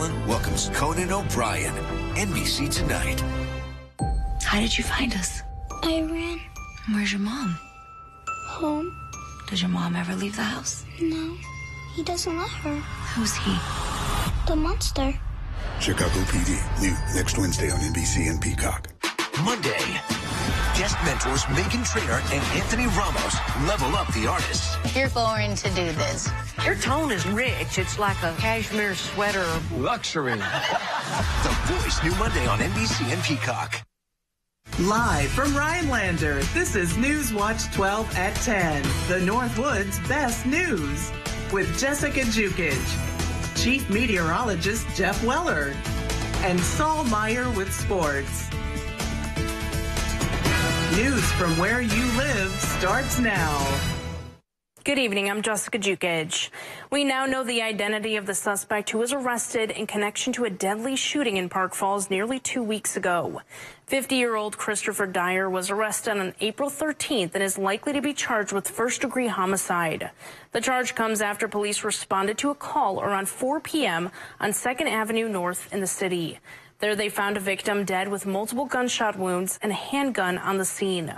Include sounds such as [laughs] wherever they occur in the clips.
Allen welcomes Conan O'Brien. NBC Tonight. How did you find us? I ran. Where's your mom? Home. Does your mom ever leave the house? No. He doesn't let her. Who's he? The monster. Chicago PD. New next Wednesday on NBC and Peacock. Monday. Guest mentors Meghan Trainor and Anthony Ramos level up the artists. You're going to do this. Your tone is rich. It's like a cashmere sweater. Luxury. [laughs] The Voice, new Monday on NBC and Peacock. Live from Rhinelander, this is News Watch 12 at 10, the Northwoods Best News, with Jessica Jukic, Chief Meteorologist Jeff Weller, and Saul Meyer with sports. News from where you live starts now. Good evening. I'm Jessica Jukic. We now know the identity of the suspect who was arrested in connection to a deadly shooting in Park Falls nearly two weeks ago. 50-year-old Christopher Dyer was arrested on April 13th and is likely to be charged with first-degree homicide. The charge comes after police responded to a call around 4 p.m. on 2nd Avenue North in the city. There they found a victim dead with multiple gunshot wounds and a handgun on the scene.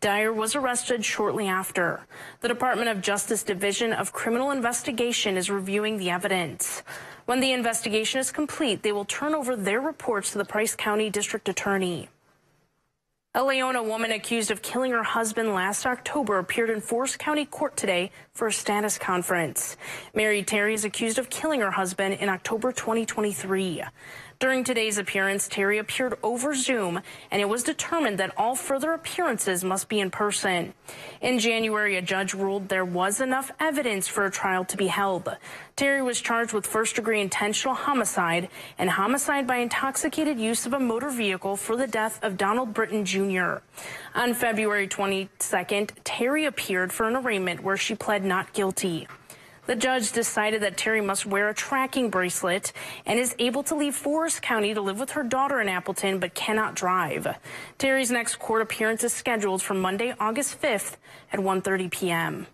Dyer was arrested shortly after. The Department of Justice Division of Criminal Investigation is reviewing the evidence. When the investigation is complete, they will turn over their reports to the Price County District Attorney. A Laona woman accused of killing her husband last October appeared in Forest County Court today for a status conference. Mary Terry is accused of killing her husband in October 2023. During today's appearance, Terry appeared over Zoom, and it was determined that all further appearances must be in person. In January, a judge ruled there was enough evidence for a trial to be held. Terry was charged with first degree intentional homicide and homicide by intoxicated use of a motor vehicle for the death of Donald Britton Jr. On February 22nd, Terry appeared for an arraignment where she pled not guilty. The judge decided that Terry must wear a tracking bracelet and is able to leave Forest County to live with her daughter in Appleton but cannot drive. Terry's next court appearance is scheduled for Monday, August 5th at 1:30 p.m.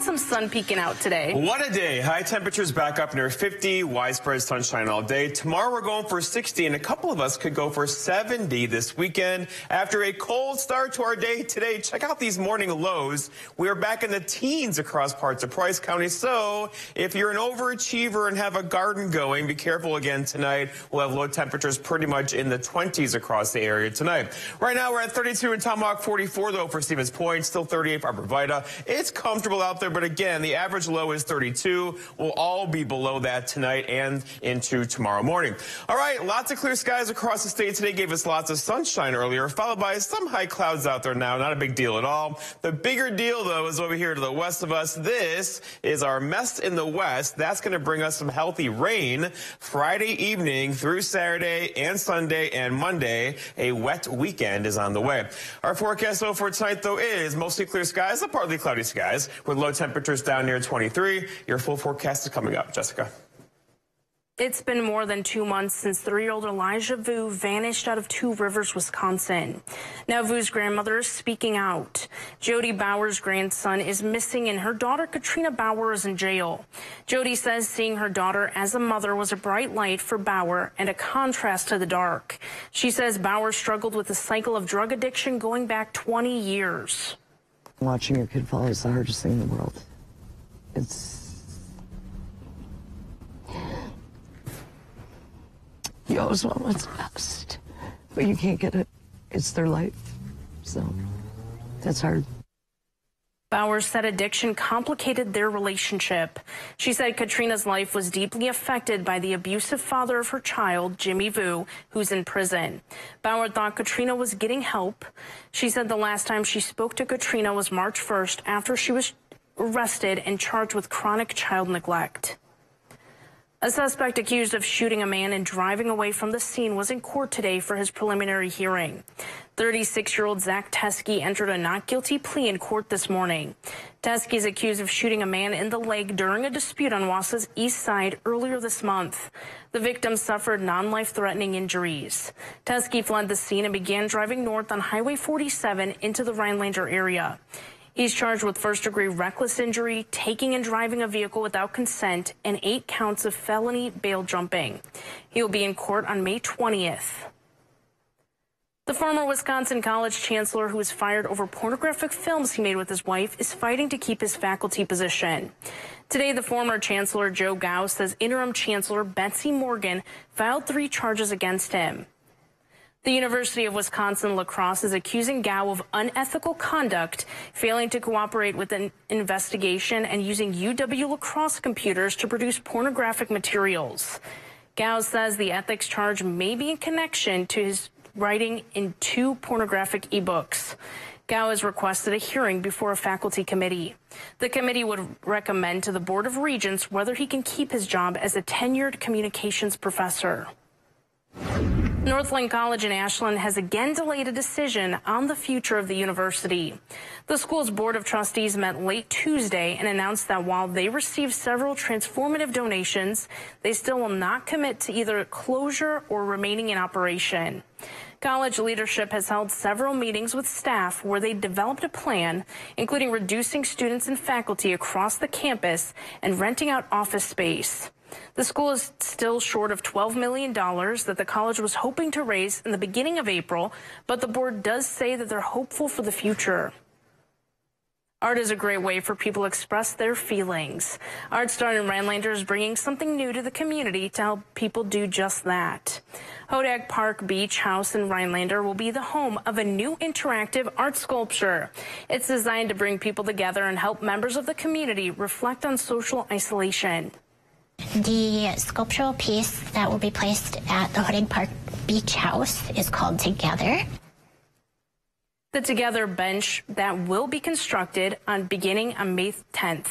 Some sun peeking out today. What a day. High temperatures back up near 50, widespread sunshine all day. Tomorrow we're going for 60, and a couple of us could go for 70 this weekend. After a cold start to our day today, check out these morning lows. We are back in the teens across parts of Price County. So if you're an overachiever and have a garden going, be careful again tonight. We'll have low temperatures pretty much in the 20s across the area tonight. Right now we're at 32 in Tomahawk, 44 though for Stevens Point, still 38 for Arbor Vitae. It's comfortable out there, but again, the average low is 32. We'll all be below that tonight and into tomorrow morning. All right, lots of clear skies across the state today gave us lots of sunshine earlier, followed by some high clouds out there now. Not a big deal at all. The bigger deal, though, is over here to the west of us. This is our mess in the west. That's going to bring us some healthy rain Friday evening through Saturday and Sunday and Monday. A wet weekend is on the way. Our forecast, though, for tonight, though, is mostly clear skies, partly cloudy skies with low temperatures down near 23. Your full forecast is coming up. Jessica. It's been more than two months since three-year-old Elijah Vue vanished out of Two Rivers, Wisconsin. Now Vue's grandmother is speaking out. Jody Baur's grandson is missing and her daughter Katrina Baur is in jail. Jody says seeing her daughter as a mother was a bright light for Baur and a contrast to the dark. She says Baur struggled with a cycle of drug addiction going back 20 years. Watching your kid fall is the hardest thing in the world. It's. You always want what's best, but you can't get it. It's their life. So that's hard. Baur said addiction complicated their relationship. She said Katrina's life was deeply affected by the abusive father of her child, Jimmy Vue, who's in prison. Baur thought Katrina was getting help. She said the last time she spoke to Katrina was March 1st after she was arrested and charged with chronic child neglect. A suspect accused of shooting a man and driving away from the scene was in court today for his preliminary hearing. 36-year-old Zach Teske entered a not guilty plea in court this morning. Teske is accused of shooting a man in the leg during a dispute on Wausau's east side earlier this month. The victim suffered non-life-threatening injuries. Teske fled the scene and began driving north on Highway 47 into the Rhinelander area. He's charged with first degree reckless injury, taking and driving a vehicle without consent, and eight counts of felony bail jumping. He will be in court on May 20th. The former Wisconsin College chancellor who was fired over pornographic films he made with his wife is fighting to keep his faculty position. Today, the former chancellor Joe Gow says interim chancellor Betsy Morgan filed three charges against him. The University of Wisconsin La Crosse is accusing Gow of unethical conduct, failing to cooperate with an investigation and using UW La Crosse computers to produce pornographic materials. Gow says the ethics charge may be in connection to his writing in two pornographic ebooks. Gow has requested a hearing before a faculty committee. The committee would recommend to the Board of Regents whether he can keep his job as a tenured communications professor. Northland College in Ashland has again delayed a decision on the future of the university. The school's Board of Trustees met late Tuesday and announced that while they received several transformative donations, they still will not commit to either closure or remaining in operation. College leadership has held several meetings with staff where they developed a plan, including reducing students and faculty across the campus and renting out office space. The school is still short of $12 million that the college was hoping to raise in the beginning of April, but the board does say that they're hopeful for the future. Art is a great way for people to express their feelings. ArtStart in Rhinelander is bringing something new to the community to help people do just that. Hodag Park Beach House in Rhinelander will be the home of a new interactive art sculpture. It's designed to bring people together and help members of the community reflect on social isolation. The sculptural piece that will be placed at the Hodag Park Beach House is called Together. The Together bench that will be constructed on beginning on May 10th.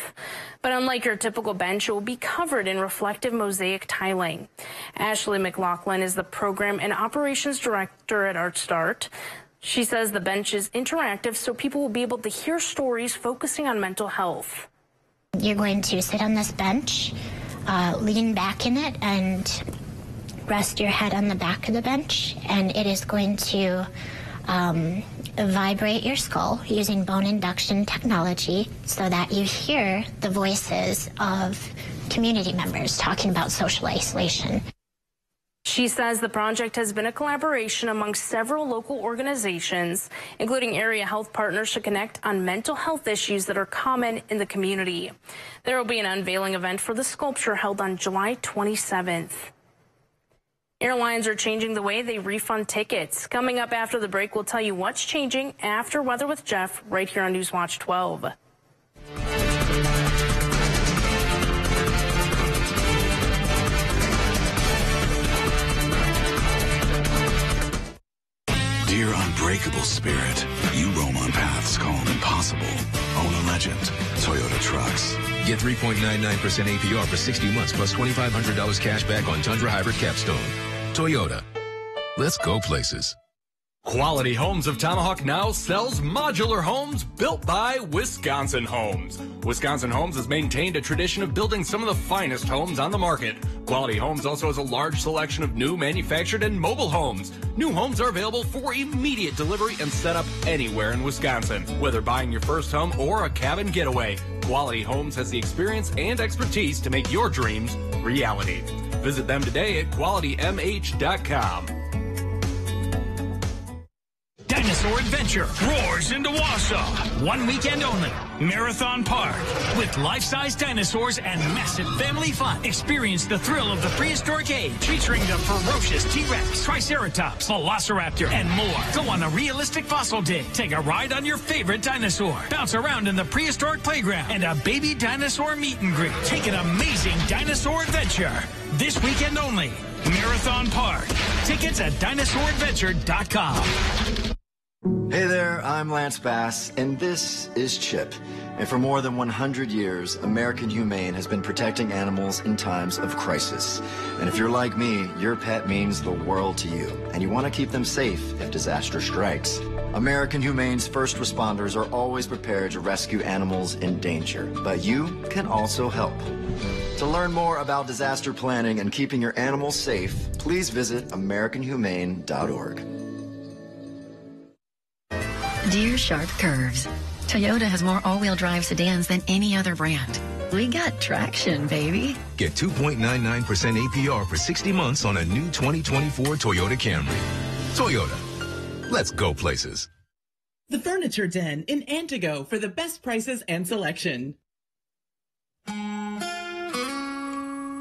But unlike your typical bench, it will be covered in reflective mosaic tiling. Ashley McLaughlin is the program and operations director at ArtStart. She says the bench is interactive so people will be able to hear stories focusing on mental health. You're going to sit on this bench uh, lean back in it and rest your head on the back of the bench, and it is going to um, vibrate your skull using bone induction technology so that you hear the voices of community members talking about social isolation. She says the project has been a collaboration among several local organizations, including area health partners to connect on mental health issues that are common in the community. There will be an unveiling event for the sculpture held on July 27th. Airlines are changing the way they refund tickets. Coming up after the break, we'll tell you what's changing after Weather with Jeff right here on Newswatch 12. Unbreakable spirit, you roam on paths called impossible. Own a legend. Toyota Trucks. Get 3.99% APR for 60 months plus $2,500 cash back on Tundra Hybrid Capstone. Toyota. Let's go places. Quality Homes of Tomahawk now sells modular homes built by Wisconsin Homes. Wisconsin Homes has maintained a tradition of building some of the finest homes on the market. Quality Homes also has a large selection of new manufactured and mobile homes. New homes are available for immediate delivery and setup anywhere in Wisconsin. Whether buying your first home or a cabin getaway, Quality Homes has the experience and expertise to make your dreams reality. Visit them today at qualitymh.com. Dinosaur Adventure roars into Wausau. One weekend only. Marathon Park. With life-size dinosaurs and massive family fun. Experience the thrill of the prehistoric age featuring the ferocious T-Rex, Triceratops, Velociraptor, and more. Go on a realistic fossil dig. Take a ride on your favorite dinosaur. Bounce around in the prehistoric playground and a baby dinosaur meet and greet. Take an amazing dinosaur adventure. This weekend only. Marathon Park. Tickets at dinosauradventure.com. Hey there, I'm Lance Bass, and this is Chip. And for more than 100 years, American Humane has been protecting animals in times of crisis. And if you're like me, your pet means the world to you, and you want to keep them safe if disaster strikes. American Humane's first responders are always prepared to rescue animals in danger, but you can also help. To learn more about disaster planning and keeping your animals safe, please visit AmericanHumane.org. Dear Sharp Curves, Toyota has more all-wheel drive sedans than any other brand. We got traction, baby. Get 2.99% APR for 60 months on a new 2024 Toyota Camry. Toyota. Let's go places. The Furniture Den in Antigo for the best prices and selection.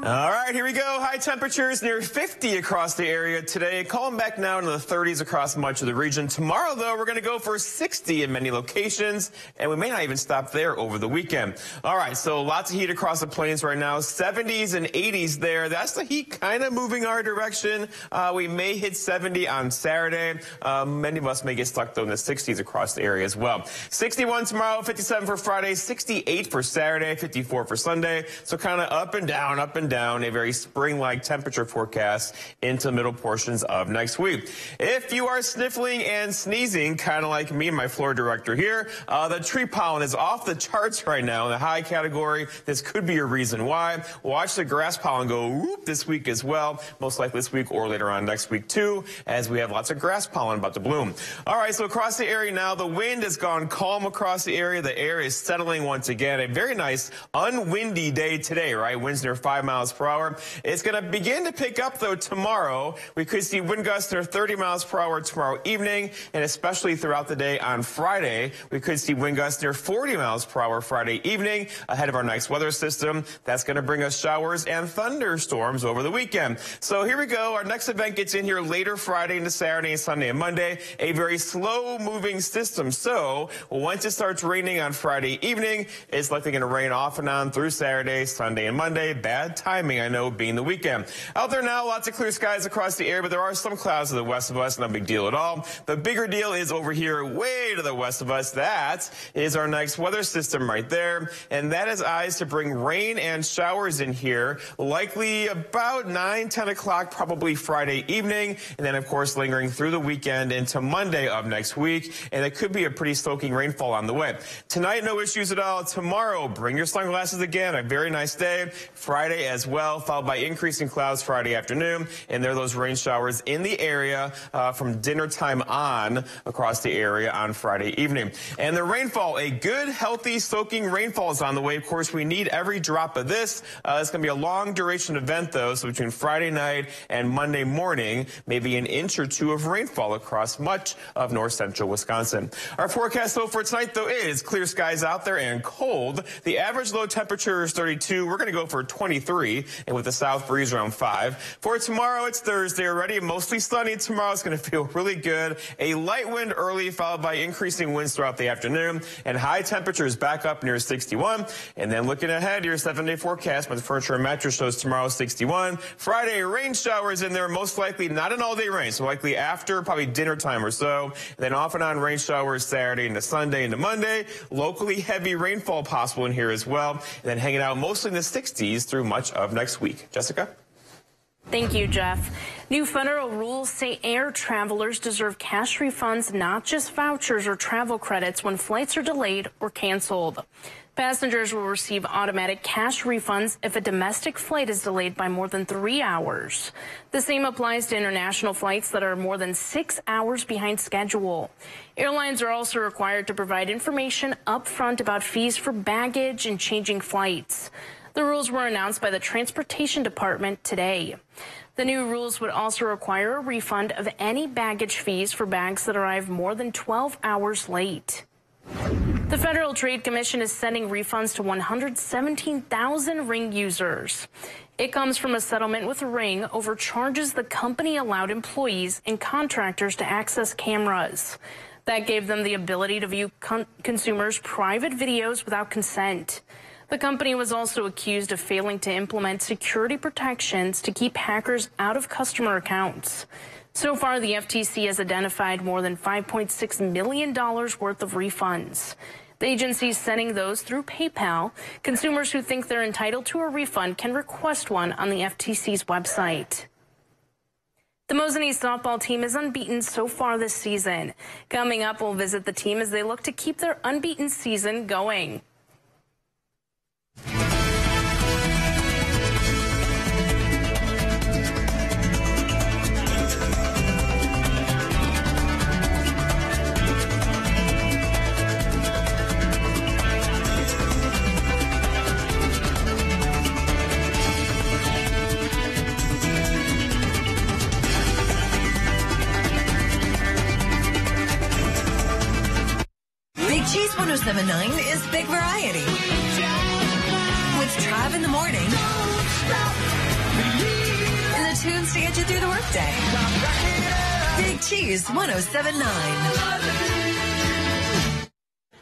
All right, here we go. High temperatures near 50 across the area today. Calling back now into the 30s across much of the region. Tomorrow, though, we're going to go for 60 in many locations, and we may not even stop there over the weekend. All right, so lots of heat across the plains right now. 70s and 80s there. That's the heat kind of moving our direction. Uh, we may hit 70 on Saturday. Uh, many of us may get stuck, though, in the 60s across the area as well. 61 tomorrow, 57 for Friday, 68 for Saturday, 54 for Sunday. So kind of up and down, up and down, a very spring-like temperature forecast into middle portions of next week. If you are sniffling and sneezing, kind of like me and my floor director here, uh, the tree pollen is off the charts right now in the high category. This could be a reason why. Watch the grass pollen go whoop this week as well, most likely this week or later on next week too, as we have lots of grass pollen about to bloom. All right, so across the area now, the wind has gone calm across the area. The air is settling once again. A very nice unwindy day today, right? Winds near five miles per hour. It's going to begin to pick up, though, tomorrow. We could see wind gusts near 30 miles per hour tomorrow evening, and especially throughout the day on Friday. We could see wind gusts near 40 miles per hour Friday evening ahead of our next weather system. That's going to bring us showers and thunderstorms over the weekend. So here we go. Our next event gets in here later Friday into Saturday and Sunday and Monday. A very slow moving system. So once it starts raining on Friday evening, it's likely going to rain off and on through Saturday, Sunday, and Monday. Bad timing, I know, being the weekend. Out there now, lots of clear skies across the air, but there are some clouds to the west of us. No big deal at all. The bigger deal is over here, way to the west of us. That is our next weather system right there. And that is eyes to bring rain and showers in here, likely about 9, 10 o'clock, probably Friday evening. And then, of course, lingering through the weekend into Monday of next week. And it could be a pretty soaking rainfall on the way. Tonight, no issues at all. Tomorrow, bring your sunglasses again. A very nice day. Friday as well, followed by increasing clouds Friday afternoon. And there are those rain showers in the area uh, from dinner time on across the area on Friday evening. And the rainfall, a good, healthy, soaking rainfall is on the way. Of course, we need every drop of this. Uh, it's going to be a long duration event, though. So between Friday night and Monday morning, maybe an inch or two of rainfall across much of north central Wisconsin. Our forecast, though, for tonight, though, is clear skies out there and cold. The average low temperature is 32. We're going to go for 23 and with a south breeze around 5. For tomorrow, it's Thursday already. Mostly sunny tomorrow. It's going [laughs] to feel really good. A light wind early, followed by increasing winds throughout the afternoon. And high temperatures back up near 61. And then looking ahead, your seven-day forecast with Furniture and Mattress shows tomorrow 61. Friday, rain showers in there, most likely not an all-day rain, so likely after probably dinner time or so. And then off and on rain showers Saturday into Sunday into Monday. Locally heavy rainfall possible in here as well. And then hanging out mostly in the 60s through much of next week. Jessica? Thank you, Jeff. New federal rules say air travelers deserve cash refunds, not just vouchers or travel credits when flights are delayed or canceled. Passengers will receive automatic cash refunds if a domestic flight is delayed by more than three hours. The same applies to international flights that are more than six hours behind schedule. Airlines are also required to provide information upfront about fees for baggage and changing flights. The rules were announced by the Transportation Department today. The new rules would also require a refund of any baggage fees for bags that arrive more than 12 hours late. The Federal Trade Commission is sending refunds to 117,000 Ring users. It comes from a settlement with Ring over charges the company allowed employees and contractors to access cameras. That gave them the ability to view con consumers' private videos without consent. The company was also accused of failing to implement security protections to keep hackers out of customer accounts. So far, the FTC has identified more than $5.6 million worth of refunds. The agency is sending those through PayPal. Consumers who think they're entitled to a refund can request one on the FTC's website. The Mosinee softball team is unbeaten so far this season. Coming up, we'll visit the team as they look to keep their unbeaten season going. 1079 is Big Variety. With Trav in the morning. And the tunes to get you through the workday. Big Cheese 1079.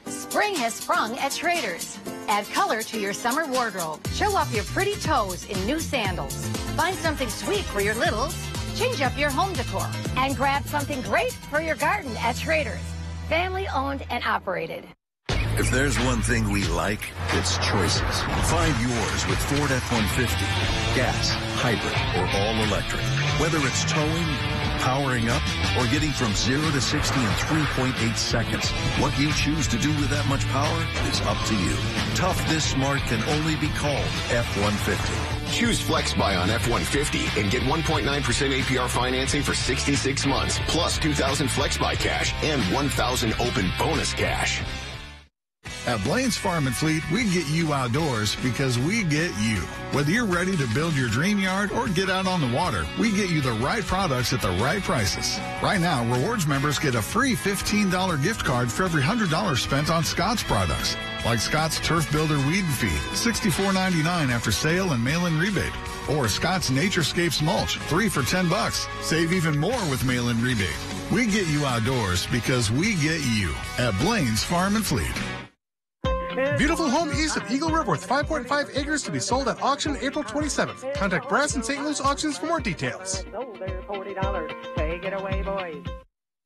Spring has sprung at Traders. Add color to your summer wardrobe. Show off your pretty toes in new sandals. Find something sweet for your littles. Change up your home decor. And grab something great for your garden at Traders. Family owned and operated. If there's one thing we like, it's choices. Find yours with Ford F-150. Gas, hybrid, or all electric. Whether it's towing, powering up, or getting from 0 to 60 in 3.8 seconds, what you choose to do with that much power is up to you. Tough this smart can only be called F-150. Choose FlexBuy on F-150 and get 1.9% APR financing for 66 months, plus 2,000 FlexBuy cash and 1,000 open bonus cash. At Blaine's Farm and Fleet, we get you outdoors because we get you. Whether you're ready to build your dream yard or get out on the water, we get you the right products at the right prices. Right now, rewards members get a free $15 gift card for every $100 spent on Scott's products, like Scott's Turf Builder Weed and Feed, $64.99 after sale and mail-in rebate. Or Scott's Naturescapes Mulch, three for 10 bucks. Save even more with mail-in rebate. We get you outdoors because we get you at Blaine's Farm and Fleet. Beautiful home east of Eagle River with 5.5 acres to be sold at auction April 27th. Contact Brass and St. Louis Auctions for more details. Take it away, boys.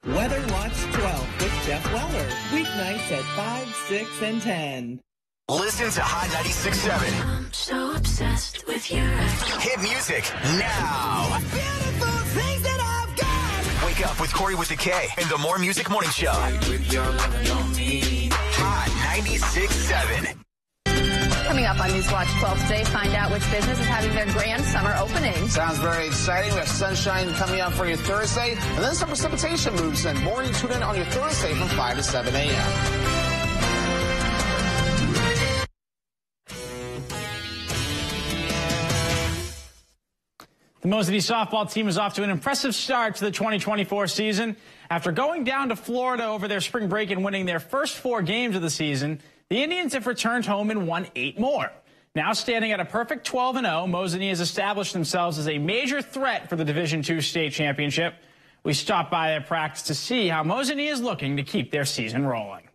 Weather Watch 12 with Jeff Weller. Weeknights at 5, 6, and 10. Listen to Hot 96.7. I'm so obsessed with your Hit music now. Wake up with Corey with the K and the More Music Morning Show. Hot 96.7. Coming up on Newswatch 12 today, find out which business is having their grand summer opening. Sounds very exciting. We have sunshine coming out for your Thursday, and then some precipitation moves in. More you tune in on your Thursday from 5 to 7 a.m. The Mosinee softball team is off to an impressive start to the 2024 season. After going down to Florida over their spring break and winning their first four games of the season, the Indians have returned home and won eight more. Now standing at a perfect 12 0, Mosinee has established themselves as a major threat for the Division II state championship. We stopped by their practice to see how Mosinee is looking to keep their season rolling.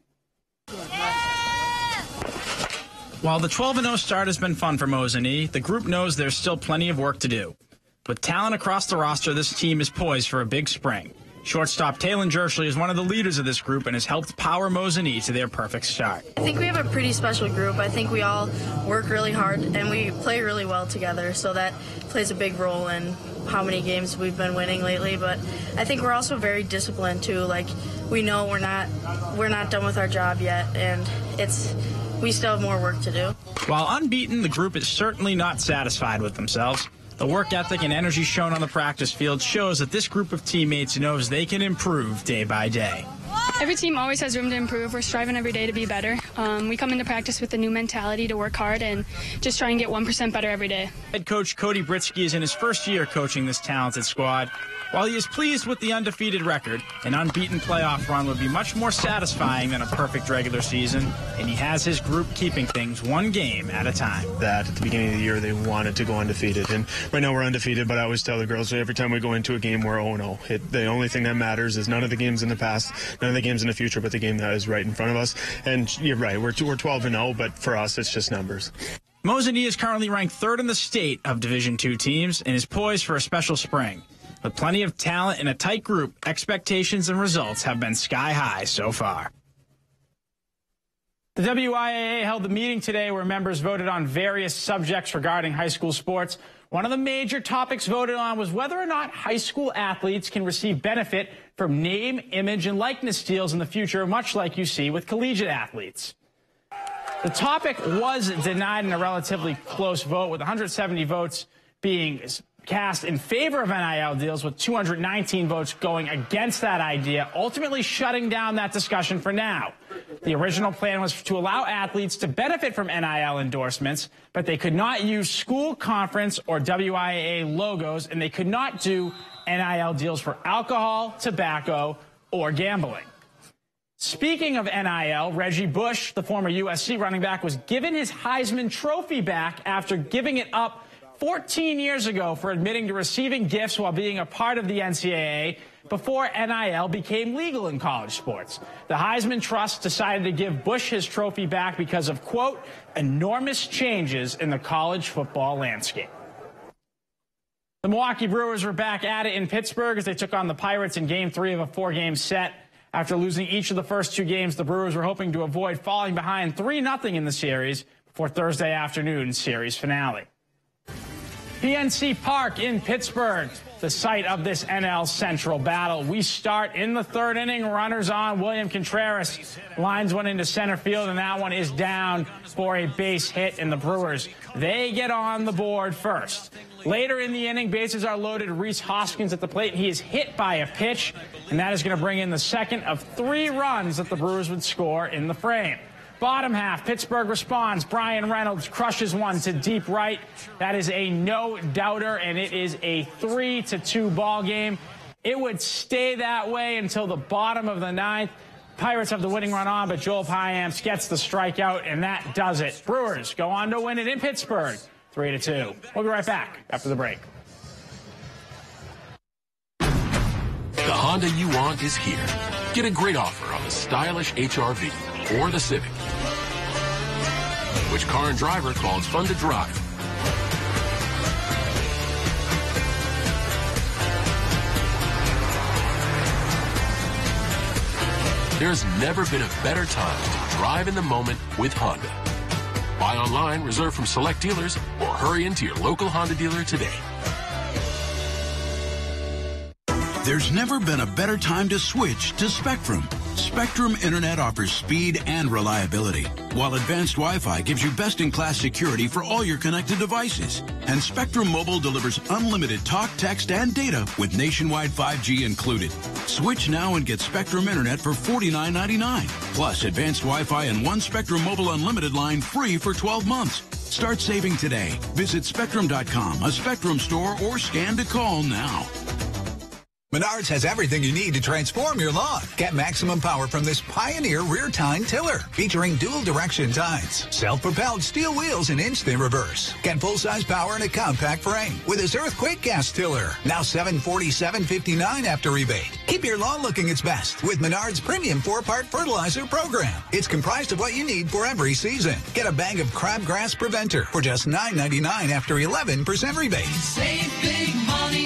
While the 12 0 start has been fun for Mosinee, the group knows there's still plenty of work to do. With talent across the roster, this team is poised for a big spring. Shortstop Talon Jershly is one of the leaders of this group and has helped power Mosinee to their perfect start. I think we have a pretty special group. I think we all work really hard and we play really well together, so that plays a big role in how many games we've been winning lately. But I think we're also very disciplined too. Like we know we're not we're not done with our job yet, and it's we still have more work to do. While unbeaten, the group is certainly not satisfied with themselves. The work ethic and energy shown on the practice field shows that this group of teammates knows they can improve day by day. Every team always has room to improve. We're striving every day to be better. Um, we come into practice with a new mentality to work hard and just try and get 1% better every day. Head coach Cody Britsky is in his first year coaching this talented squad. While he is pleased with the undefeated record, an unbeaten playoff run would be much more satisfying than a perfect regular season, and he has his group keeping things one game at a time. That at the beginning of the year they wanted to go undefeated, and right now we're undefeated. But I always tell the girls every time we go into a game we're 0-0. The only thing that matters is none of the games in the past, none of the games in the future, but the game that is right in front of us. And you're right, we're we're 12 and 0, but for us it's just numbers. Mosinee is currently ranked third in the state of Division II teams and is poised for a special spring. With plenty of talent and a tight group, expectations and results have been sky high so far. The WIAA held a meeting today where members voted on various subjects regarding high school sports. One of the major topics voted on was whether or not high school athletes can receive benefit from name, image, and likeness deals in the future, much like you see with collegiate athletes. The topic was denied in a relatively close vote, with 170 votes being cast in favor of NIL deals, with 219 votes going against that idea, ultimately shutting down that discussion for now. The original plan was to allow athletes to benefit from NIL endorsements, but they could not use school conference or WIAA logos, and they could not do NIL deals for alcohol, tobacco, or gambling. Speaking of NIL, Reggie Bush, the former USC running back, was given his Heisman Trophy back after giving it up 14 years ago for admitting to receiving gifts while being a part of the NCAA before NIL became legal in college sports. The Heisman Trust decided to give Bush his trophy back because of, quote, enormous changes in the college football landscape. The Milwaukee Brewers were back at it in Pittsburgh as they took on the Pirates in game three of a four game set. After losing each of the first two games, the Brewers were hoping to avoid falling behind 3 0 in the series before Thursday afternoon's series finale. PNC Park in Pittsburgh, the site of this NL Central battle. We start in the third inning. Runners on. William Contreras lines one into center field, and that one is down for a base hit. And the Brewers, they get on the board first. Later in the inning, bases are loaded. Rhys Hoskins at the plate. and He is hit by a pitch, and that is going to bring in the second of three runs that the Brewers would score in the frame. Bottom half, Pittsburgh responds. Bryan Reynolds crushes one to deep right. That is a no doubter, and it is a three to two ball game. It would stay that way until the bottom of the ninth. Pirates have the winning run on, but Joel Payamps gets the strikeout, and that does it. Brewers go on to win it in Pittsburgh, three to two. We'll be right back after the break. The Honda you want is here. Get a great offer on the stylish HRV or the Civic. Which car and driver calls fun to drive? There's never been a better time to drive in the moment with Honda. Buy online, reserve from select dealers, or hurry into your local Honda dealer today. There's never been a better time to switch to Spectrum. Spectrum Internet offers speed and reliability, while advanced Wi-Fi gives you best-in-class security for all your connected devices. And Spectrum Mobile delivers unlimited talk, text, and data with nationwide 5G included. Switch now and get Spectrum Internet for $49.99, plus advanced Wi-Fi and one Spectrum Mobile Unlimited line free for 12 months. Start saving today. Visit Spectrum.com, a Spectrum store, or scan to call now. Menards has everything you need to transform your lawn. Get maximum power from this Pioneer rear tine tiller, featuring dual direction tines, self-propelled steel wheels and instant reverse. Get full-size power in a compact frame with this earthquake gas tiller. Now $747.59 after rebate. Keep your lawn looking its best with Menards premium four-part fertilizer program. It's comprised of what you need for every season. Get a bag of crabgrass preventer for just $9.99 after 11% rebate. Save big money.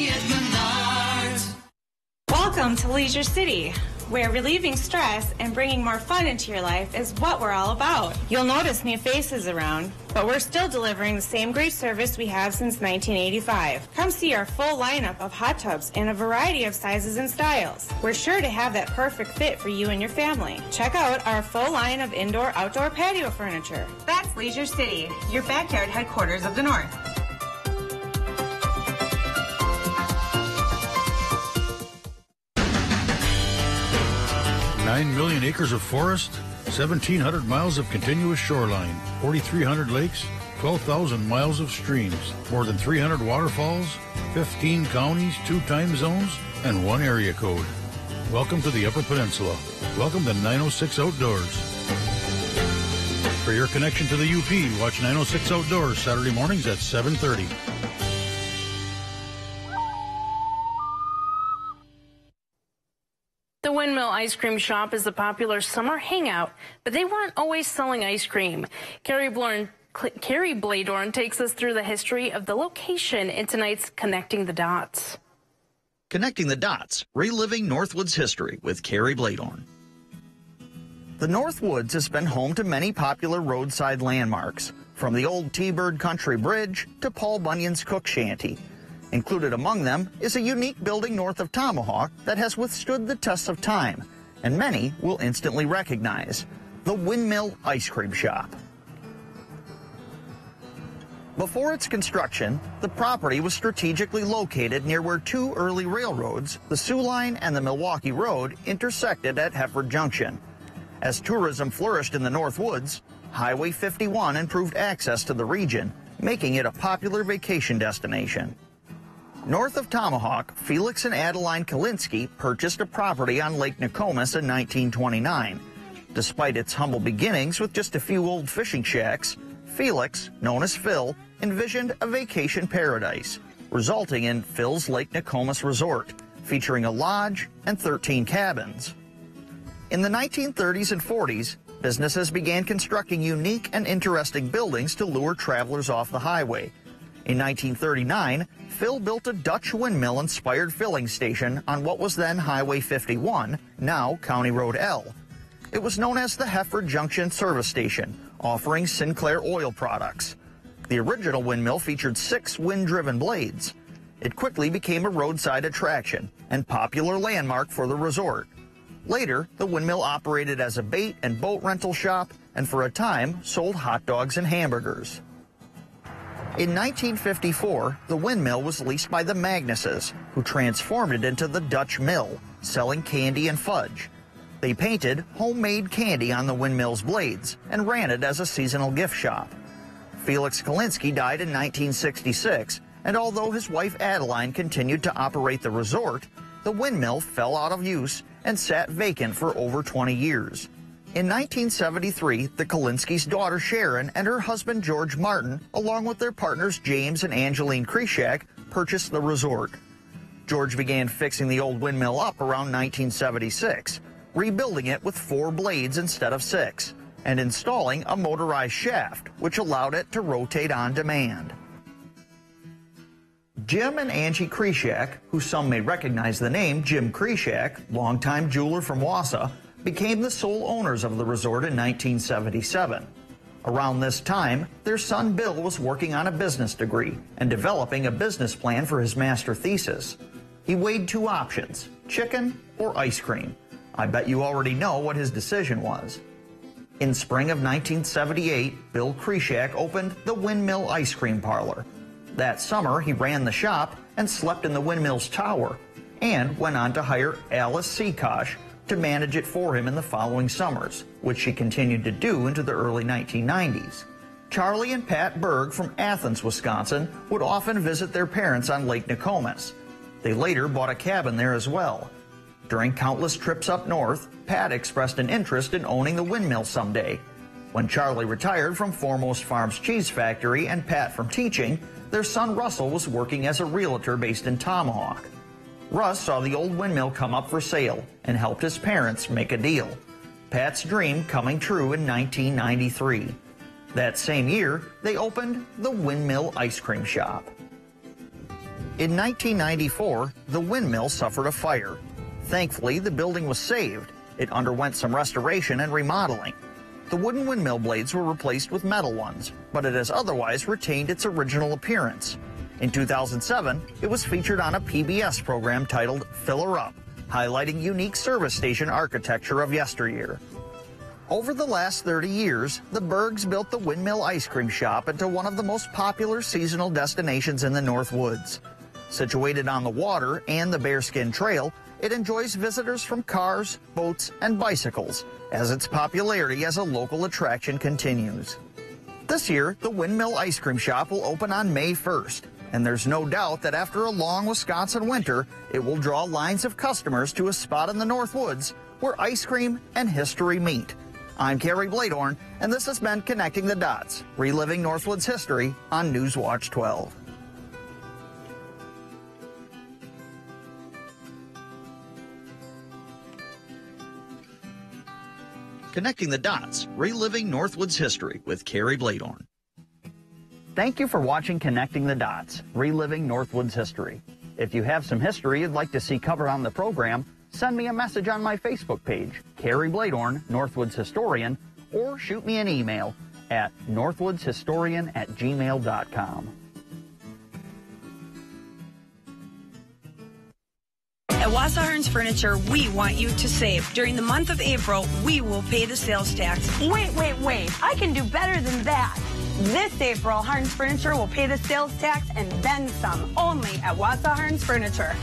Welcome to Leisure City, where relieving stress and bringing more fun into your life is what we're all about. You'll notice new faces around, but we're still delivering the same great service we have since 1985. Come see our full lineup of hot tubs in a variety of sizes and styles. We're sure to have that perfect fit for you and your family. Check out our full line of indoor outdoor patio furniture. That's Leisure City, your backyard headquarters of the North. Nine million acres of forest, 1,700 miles of continuous shoreline, 4,300 lakes, 12,000 miles of streams, more than 300 waterfalls, 15 counties, two time zones, and one area code. Welcome to the Upper Peninsula. Welcome to 906 Outdoors. For your connection to the UP, watch 906 Outdoors Saturday mornings at 730. The Windmill Ice Cream Shop is a popular summer hangout, but they weren't always selling ice cream. Carrie Blorn, Carrie Bladorn takes us through the history of the location in tonight's Connecting the Dots. Connecting the Dots, reliving Northwood's history with Carrie Bladorn. The Northwoods has been home to many popular roadside landmarks, from the old T-Bird Country Bridge to Paul Bunyan's Cook Shanty. Included among them is a unique building north of Tomahawk that has withstood the test of time, and many will instantly recognize the Windmill Ice Cream Shop. Before its construction, the property was strategically located near where two early railroads, the Soo Line and the Milwaukee Road, intersected at Heafford Junction. As tourism flourished in the North Woods, Highway 51 improved access to the region, making it a popular vacation destination. North of Tomahawk, Felix and Adeline Kalinsky purchased a property on Lake Nokomis in 1929. Despite its humble beginnings with just a few old fishing shacks, Felix, known as Phil, envisioned a vacation paradise, resulting in Phil's Lake Nokomis Resort, featuring a lodge and 13 cabins. In the 1930s and 40s, businesses began constructing unique and interesting buildings to lure travelers off the highway. In 1939, Phil built a Dutch windmill-inspired filling station on what was then Highway 51, now County Road L. It was known as the Heafford Junction Service Station, offering Sinclair oil products. The original windmill featured six wind-driven blades. It quickly became a roadside attraction and popular landmark for the resort. Later, the windmill operated as a bait and boat rental shop and for a time sold hot dogs and hamburgers. In 1954, the windmill was leased by the Magnuses, who transformed it into the Dutch Mill, selling candy and fudge. They painted homemade candy on the windmill's blades and ran it as a seasonal gift shop. Felix Kalinsky died in 1966, and although his wife Adeline continued to operate the resort, the windmill fell out of use and sat vacant for over 20 years. In 1973, the Kalinskys' daughter Sharon and her husband George Martin, along with their partners James and Angeline Krishak, purchased the resort. George began fixing the old windmill up around 1976, rebuilding it with four blades instead of six, and installing a motorized shaft, which allowed it to rotate on demand. Jim and Angie Krishak, who some may recognize the name Jim Krishak, longtime jeweler from Wausau, became the sole owners of the resort in 1977. Around this time, their son Bill was working on a business degree and developing a business plan for his master thesis. He weighed two options, chicken or ice cream. I bet you already know what his decision was. In spring of 1978, Bill Krishak opened the Windmill Ice Cream Parlor. That summer, he ran the shop and slept in the windmill's tower, and went on to hire Alice Seakosh, to manage it for him in the following summers, which she continued to do into the early 1990s. Charlie and Pat Berg from Athens, Wisconsin, would often visit their parents on Lake Nokomis. They later bought a cabin there as well. During countless trips up north, Pat expressed an interest in owning the windmill someday. When Charlie retired from Foremost Farms Cheese Factory and Pat from teaching, their son Russell was working as a realtor based in Tomahawk. Russ saw the old windmill come up for sale and helped his parents make a deal. Pat's dream coming true in 1993. That same year, they opened the Windmill Ice Cream Shop. In 1994, the windmill suffered a fire. Thankfully, the building was saved. It underwent some restoration and remodeling. The wooden windmill blades were replaced with metal ones, but it has otherwise retained its original appearance. In 2007, it was featured on a PBS program titled Filler Up, highlighting unique service station architecture of yesteryear. Over the last 30 years, the Bergs built the Windmill Ice Cream Shop into one of the most popular seasonal destinations in the North Woods. Situated on the water and the Bearskin Trail, it enjoys visitors from cars, boats, and bicycles as its popularity as a local attraction continues. This year, the Windmill Ice Cream Shop will open on May 1st and there's no doubt that after a long Wisconsin winter, it will draw lines of customers to a spot in the North Woods where ice cream and history meet. I'm Carrie Bladorn, and this has been Connecting the Dots, reliving Northwoods history on Newswatch 12. Connecting the Dots, reliving Northwoods history with Carrie Bladorn. Thank you for watching Connecting the Dots, Reliving Northwoods History. If you have some history you'd like to see covered on the program, send me a message on my Facebook page, Carrie Bladorn, Northwoods Historian, or shoot me an email at northwoodshistorian at gmail.com. At Wausau Furniture, we want you to save. During the month of April, we will pay the sales tax. Wait, wait, wait. I can do better than that. This April, Hearns Furniture will pay the sales tax and then some only at Wausau Hearns Furniture.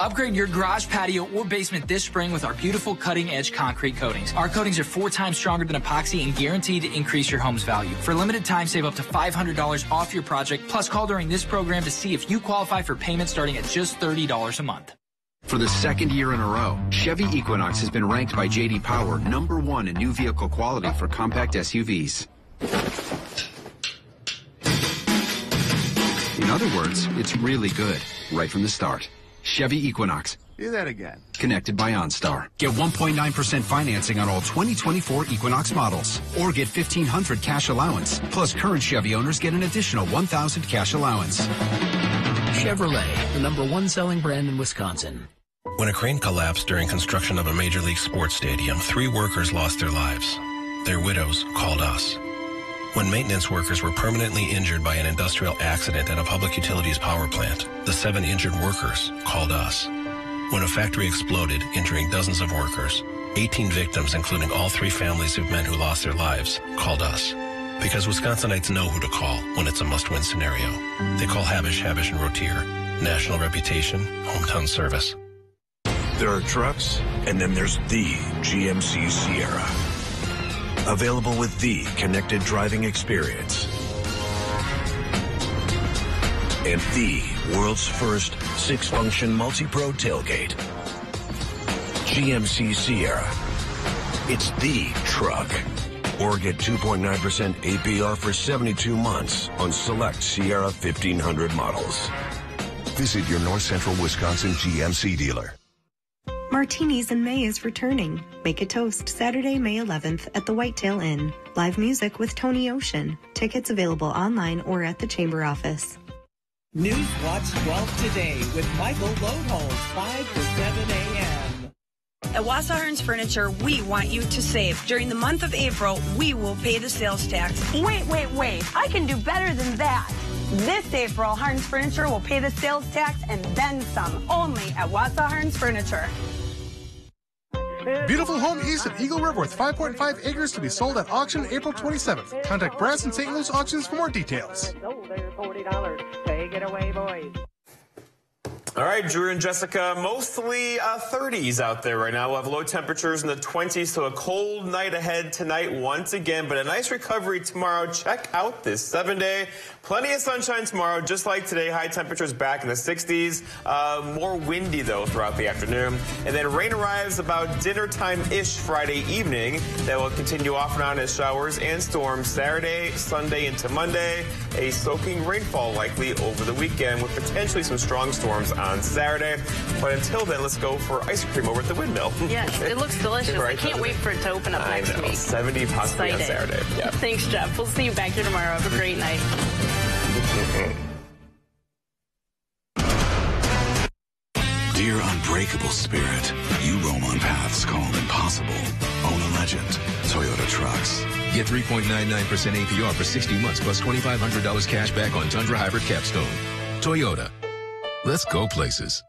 Upgrade your garage, patio, or basement this spring with our beautiful cutting edge concrete coatings. Our coatings are four times stronger than epoxy and guaranteed to increase your home's value. For limited time, save up to $500 off your project. Plus, call during this program to see if you qualify for payment starting at just $30 a month. For the second year in a row, Chevy Equinox has been ranked by JD Power number one in new vehicle quality for compact SUVs. In other words, it's really good, right from the start. Chevy Equinox. Do that again. Connected by OnStar. Get 1.9% financing on all 2024 Equinox models. Or get 1500 cash allowance. Plus current Chevy owners get an additional 1000 cash allowance. Chevrolet, the number one selling brand in Wisconsin. When a crane collapsed during construction of a major league sports stadium, three workers lost their lives. Their widows called us. When maintenance workers were permanently injured by an industrial accident at a public utilities power plant, the seven injured workers called us. When a factory exploded, injuring dozens of workers, 18 victims, including all three families of men who lost their lives, called us. Because Wisconsinites know who to call when it's a must-win scenario. They call Habush, Habush, and Rottier. National reputation, hometown service. There are trucks, and then there's the GMC Sierra. Available with the connected driving experience. And the world's first six-function multi-pro tailgate. GMC Sierra. It's the truck. Or get 2.9% APR for 72 months on select Sierra 1500 models. Visit your North Central Wisconsin GMC dealer. Martinis in May is returning. Make a toast Saturday, May 11th at the Whitetail Inn. Live music with Tony Ocean. Tickets available online or at the Chamber office. News Watch 12 today with Michael Loadholz, 5 to 7 a.m. At Wausau Hearns Furniture, we want you to save. During the month of April, we will pay the sales tax. Wait, wait, wait. I can do better than that. This April, Harns Furniture will pay the sales tax and then some, only at Wausau Hearns Furniture. Beautiful home east of Eagle River with 5.5 acres to be sold at auction April 27th. Contact Brass and St. Louis Auctions for more details. All right, Drew and Jessica, mostly uh, 30s out there right now. We'll have low temperatures in the 20s, so a cold night ahead tonight once again, but a nice recovery tomorrow. Check out this seven day. Plenty of sunshine tomorrow, just like today. High temperatures back in the 60s. Uh, more windy, though, throughout the afternoon. And then rain arrives about dinner time-ish Friday evening. That will continue off and on as showers and storms Saturday, Sunday into Monday. A soaking rainfall likely over the weekend with potentially some strong storms on Saturday. But until then, let's go for ice cream over at the windmill. Yes, it looks [laughs] delicious. Right. I can't wait for it to open up I next know. week. 70 possibly on Saturday. [laughs] Yeah. Thanks, Jeff. We'll see you back here tomorrow. Have a great night. Dear unbreakable spirit, you roam on paths called impossible. Own a legend. Toyota Trucks. Get 3.99% APR for 60 months plus $2,500 cash back on Tundra Hybrid Capstone. Toyota. Let's go places.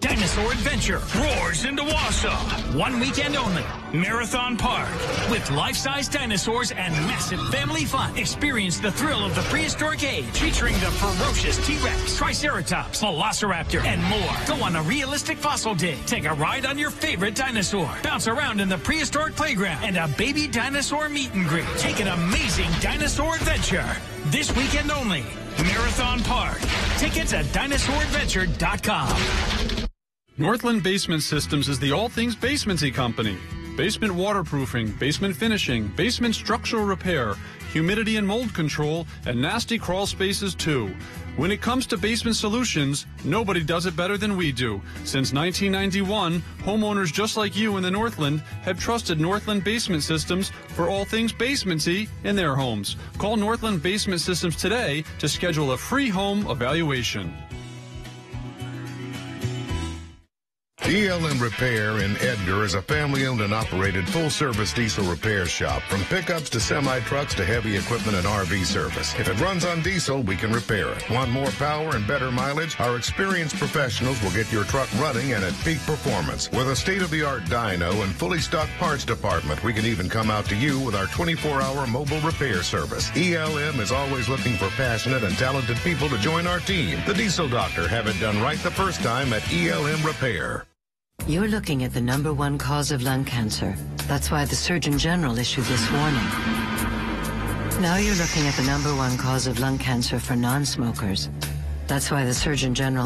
Dinosaur Adventure roars into Wausau. One weekend only. Marathon Park. With life-size dinosaurs and massive family fun. Experience the thrill of the prehistoric age featuring the ferocious T-Rex, Triceratops, Velociraptor, and more. Go on a realistic fossil dig. Take a ride on your favorite dinosaur. Bounce around in the prehistoric playground and a baby dinosaur meet and greet. Take an amazing dinosaur adventure. This weekend only. Marathon Park. Tickets at dinosauradventure.com. Northland Basement Systems is the all things basementy company. Basement waterproofing, basement finishing, basement structural repair, humidity and mold control, and nasty crawl spaces too. When it comes to basement solutions, nobody does it better than we do. Since 1991, homeowners just like you in the Northland have trusted Northland Basement Systems for all things basementy in their homes. Call Northland Basement Systems today to schedule a free home evaluation. ELM Repair in Edgar is a family-owned and operated full-service diesel repair shop. From pickups to semi-trucks to heavy equipment and RV service. If it runs on diesel, we can repair it. Want more power and better mileage? Our experienced professionals will get your truck running and at peak performance. With a state-of-the-art dyno and fully stocked parts department, we can even come out to you with our 24-hour mobile repair service. ELM is always looking for passionate and talented people to join our team. The Diesel Doctor have it done right the first time at ELM Repair. You're looking at the number one cause of lung cancer. That's why the Surgeon General issued this warning. Now you're looking at the number one cause of lung cancer for non-smokers. That's why the Surgeon General